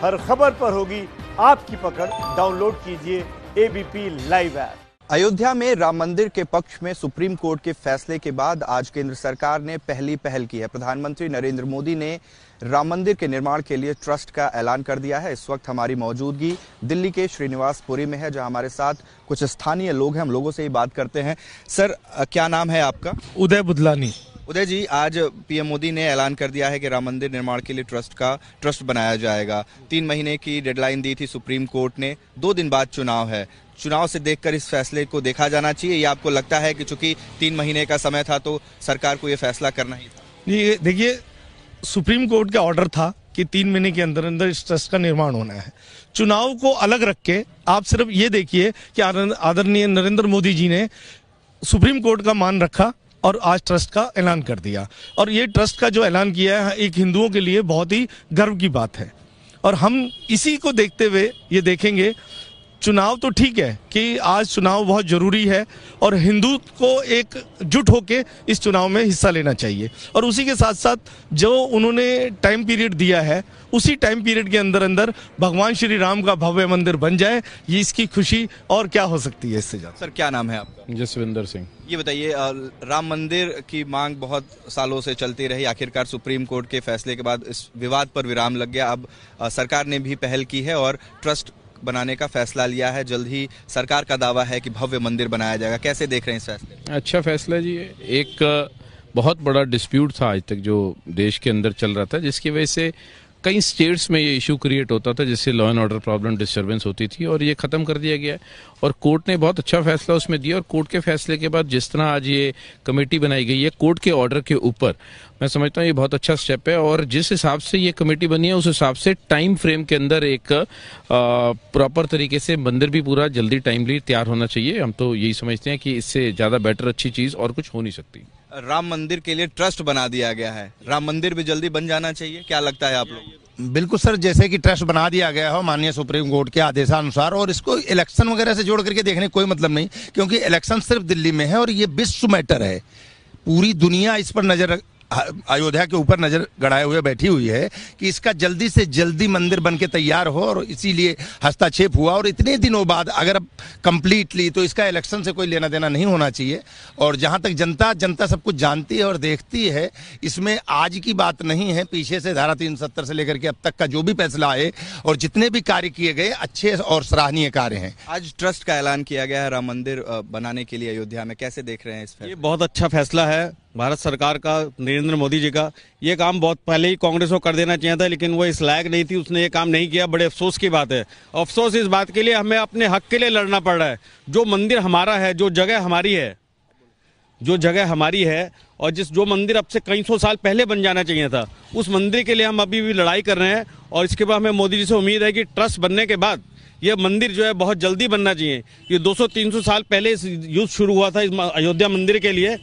हर खबर पर होगी आपकी पकड़। डाउनलोड कीजिए एबीपी लाइव ऐप अयोध्या में राम मंदिर के पक्ष में सुप्रीम कोर्ट के फैसले के बाद आज केंद्र सरकार ने पहली पहल की है। प्रधानमंत्री नरेंद्र मोदी ने राम मंदिर के निर्माण के लिए ट्रस्ट का ऐलान कर दिया है। इस वक्त हमारी मौजूदगी दिल्ली के श्रीनिवासपुरी में है जहाँ हमारे साथ कुछ स्थानीय लोग हैं। हम लोगों से ही बात करते हैं। सर क्या नाम है आपका? उदय बुदलानी। उदय जी, आज पीएम मोदी ने ऐलान कर दिया है कि राम मंदिर निर्माण के लिए ट्रस्ट का, ट्रस्ट बनाया जाएगा। तीन महीने की डेडलाइन दी थी सुप्रीम कोर्ट ने। दो दिन बाद चुनाव है। चुनाव से देखकर इस फैसले को देखा जाना चाहिए। या आपको लगता है कि चूँकि तीन महीने का समय था तो सरकार को ये फैसला करना ही था? देखिए, सुप्रीम कोर्ट का ऑर्डर था कि तीन महीने के अंदर अंदर इस ट्रस्ट का निर्माण होना है। चुनाव को अलग रख के आप सिर्फ़ ये देखिए कि आदरणीय नरेंद्र मोदी जी ने सुप्रीम कोर्ट का मान रखा और आज ट्रस्ट का ऐलान कर दिया। और ये ट्रस्ट का जो ऐलान किया है, एक हिंदुओं के लिए बहुत ही गर्व की बात है। और हम इसी को देखते हुए ये देखेंगे चुनाव तो ठीक है कि आज चुनाव बहुत ज़रूरी है और हिंदू को एक जुट होके इस चुनाव में हिस्सा लेना चाहिए। और उसी के साथ साथ जो उन्होंने टाइम पीरियड दिया है उसी टाइम पीरियड के अंदर अंदर भगवान श्री राम का भव्य मंदिर बन जाए ये इसकी खुशी और क्या हो सकती है इससे ज़्यादा? सर क्या नाम है आपका? जसविंदर सिंह। ये बताइए राम मंदिर की मांग बहुत सालों से चलती रही। आखिरकार सुप्रीम कोर्ट के फैसले के बाद इस विवाद पर विराम लग गया। अब सरकार ने भी पहल की है और ट्रस्ट बनाने का फैसला लिया है। जल्द ही सरकार का दावा है कि भव्य मंदिर बनाया जाएगा। कैसे देख रहे हैं इस फैसले? अच्छा फैसला जी, एक बहुत बड़ा डिस्प्यूट था आज तक जो देश के अंदर चल रहा था, जिसकी वजह से कई स्टेट्स में ये इशू क्रिएट होता था जिससे law and order problem disturbance होती थी और ये खत्म कर दिया गया। और कोर्ट ने बहुत अच्छा फैसला उसमें दिया और कोर्ट के फैसले के बाद जिस तरह आज ये कमेटी बनाई गई है कोर्ट के ऑर्डर के ऊपर, मैं समझता हूँ ये बहुत अच्छा स्टेप है और जिस हिसाब से ये कमेटी बनी है, उस हिसाब से टाइम फ्रेम के अंदर एक प्रॉपर तरीके से मंदिर भी पूरा जल्दी टाइमली तैयार होना चाहिए। हम तो यही समझते हैं कि इससे ज़्यादा बेटर अच्छी चीज़ और कुछ हो नहीं सकती। राम मंदिर के लिए ट्रस्ट बना दिया गया है। राम मंदिर भी जल्दी बन जाना चाहिए। क्या लगता है आप लोग बिल्कुल सर, जैसे कि ट्रस्ट बना दिया गया हो माननीय सुप्रीम कोर्ट के आदेशानुसार, और इसको इलेक्शन वगैरह से जोड़ करके देखने कोई मतलब नहीं, क्योंकि इलेक्शन सिर्फ़ दिल्ली में है और ये विश्व मैटर है। पूरी दुनिया इस पर नज़र अयोध्या के ऊपर नज़र गड़ाए हुए बैठी हुई है कि इसका जल्दी से जल्दी मंदिर बन के तैयार हो और इसीलिए हस्तक्षेप हुआ और इतने दिनों बाद अगर अब कंप्लीटली तो इसका इलेक्शन से कोई लेना देना नहीं होना चाहिए। और जहाँ तक जनता जनता सब कुछ जानती है और देखती है इसमें आज की बात नहीं है। पीछे से धारा तीन सत्तर से लेकर के अब तक का जो भी फैसला आए और जितने भी कार्य किए गए अच्छे और सराहनीय कार्य हैं। आज ट्रस्ट का ऐलान किया गया है राम मंदिर बनाने के लिए अयोध्या में। कैसे देख रहे हैं इस ये बहुत अच्छा फैसला है। भारत सरकार का नरेंद्र मोदी जी का। ये काम बहुत पहले ही कांग्रेस को कर देना चाहिए था, लेकिन वो इस लायक नहीं थी, उसने ये काम नहीं किया। बड़े अफसोस की बात है। अफसोस इस बात के लिए हमें अपने हक के लिए लड़ना पड़ रहा है। जो मंदिर हमारा है, जो जगह हमारी है, जो जगह हमारी है, और जिस जो मंदिर अब से कई सौ साल पहले बन जाना चाहिए था, उस मंदिर के लिए हम अभी भी लड़ाई कर रहे हैं, और इसके बाद हमें मोदी जी से उम्मीद है कि ट्रस्ट बनने के बाद ये मंदिर जो है बहुत जल्दी बनना चाहिए। ये 200-300 साल पहले इस युद्ध शुरू हुआ था इस अयोध्या मंदिर के लिए,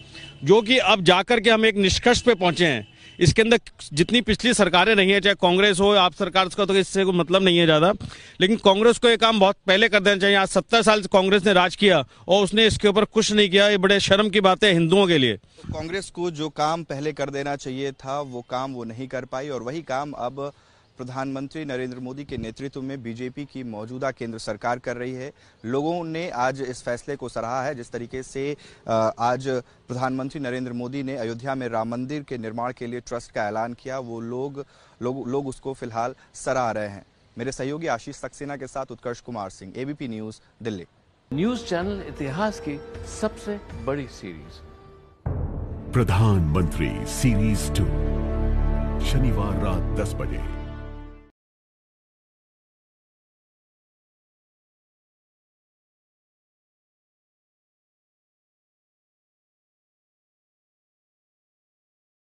जो कि अब जाकर के हम एक निष्कर्ष पे पहुँचे हैं। इसके अंदर जितनी पिछली सरकारें नहीं है, चाहे कांग्रेस हो, आप सरकार का तो इससे कोई मतलब नहीं है ज़्यादा। लेकिन कांग्रेस को ये काम बहुत पहले कर देना चाहिए। आज सत्तर साल कांग्रेस ने राज किया और उसने इसके ऊपर कुछ नहीं किया। ये बड़े शर्म की बात है हिंदुओं के लिए। कांग्रेस को जो काम पहले कर देना चाहिए था, वो काम वो नहीं कर पाई और वही काम अब प्रधानमंत्री नरेंद्र मोदी के नेतृत्व में बीजेपी की मौजूदा केंद्र सरकार कर रही है। लोगों ने आज इस फैसले को सराहा है जिस तरीके से आज प्रधानमंत्री नरेंद्र मोदी ने अयोध्या में राम मंदिर के निर्माण के लिए ट्रस्ट का ऐलान किया। वो लोग लोग लोग उसको फ़िलहाल सराह रहे हैं। मेरे सहयोगी आशीष सक्सेना के साथ Utkarsh Kumar Singh ABP News Delhi. News channel इतिहास की सबसे बड़ी सीरीज़। प्रधानमंत्री सीरीज़ टू शनिवार रात 10 बजे।